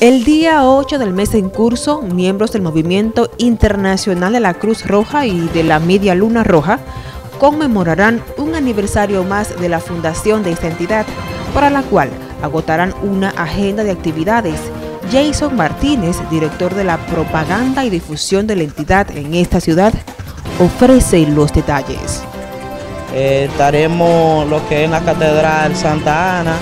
El día 8 del mes en curso, miembros del Movimiento Internacional de la Cruz Roja y de la Media Luna Roja conmemorarán un aniversario más de la fundación de esta entidad, para la cual agotarán una agenda de actividades. Jason Martínez, director de la propaganda y difusión de la entidad en esta ciudad, ofrece los detalles. Eh, estaremos lo que es en la Catedral Santa Ana,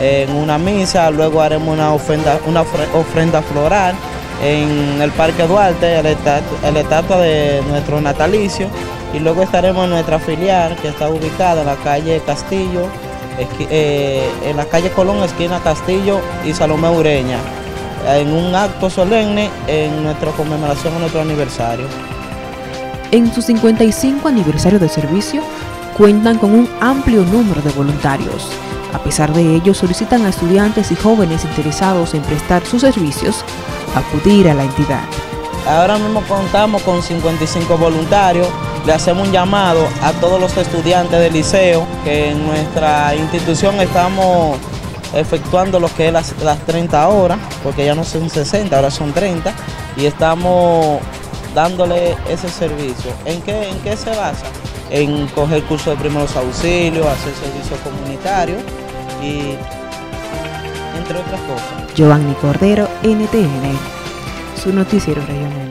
en una misa, luego haremos una ofrenda, una ofrenda floral en el Parque Duarte, el la estatua de nuestro natalicio, y luego estaremos en nuestra filial que está ubicada en la calle Castillo, eh, en la calle Colón, esquina Castillo y Salomé Ureña, en un acto solemne en nuestra conmemoración de nuestro aniversario. En su 55 aniversario de servicio, cuentan con un amplio número de voluntarios a pesar de ello, solicitan a estudiantes y jóvenes interesados en prestar sus servicios acudir a la entidad. Ahora mismo contamos con 55 voluntarios. Le hacemos un llamado a todos los estudiantes del liceo que en nuestra institución estamos efectuando lo que es las, 30 horas, porque ya no son 60, ahora son 30, y estamos dándole ese servicio. ¿En qué, en qué se basa? En coger curso de primeros auxilios, hacer servicio comunitario y entre otras cosas. Giovanni Cordero, NTN, su noticiero regional.